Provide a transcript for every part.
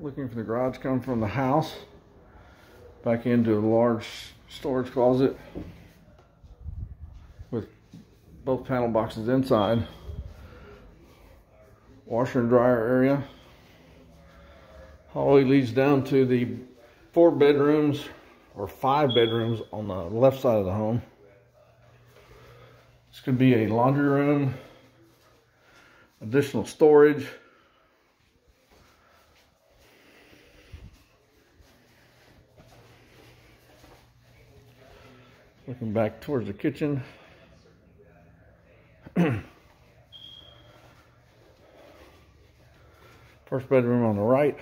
Looking for the garage coming from the house. Back into a large storage closet with both panel boxes inside. Washer and dryer area. Hallway leads down to the four bedrooms or five bedrooms on the left side of the home. This could be a laundry room, additional storage. Looking back towards the kitchen. First bedroom on the right.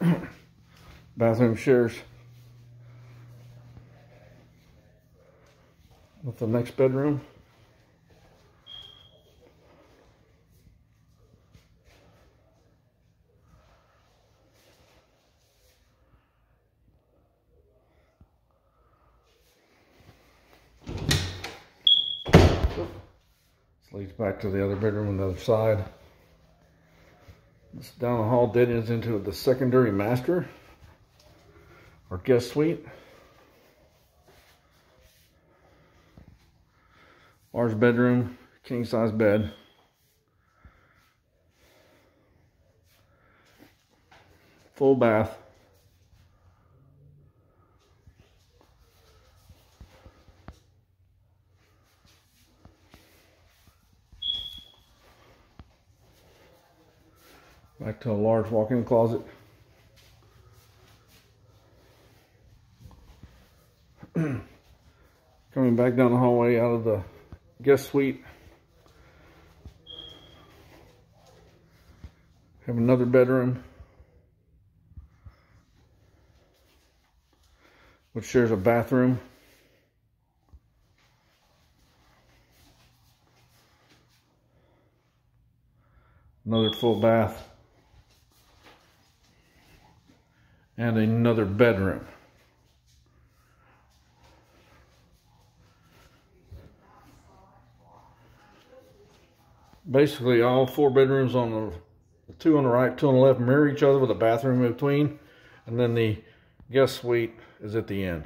Bathroom shares with the next bedroom. This leads back to the other bedroom on the other side. This down the hall dead ends into the secondary master or guest suite. Large bedroom, king size bed. Full bath. Back to a large walk-in closet. Coming back down the hallway out of the guest suite. Have another bedroom. Which shares a bathroom. Another full bath. And another bedroom. Basically all four bedrooms on the, the, two on the right, two on the left mirror each other with a bathroom in between. And then the guest suite is at the end.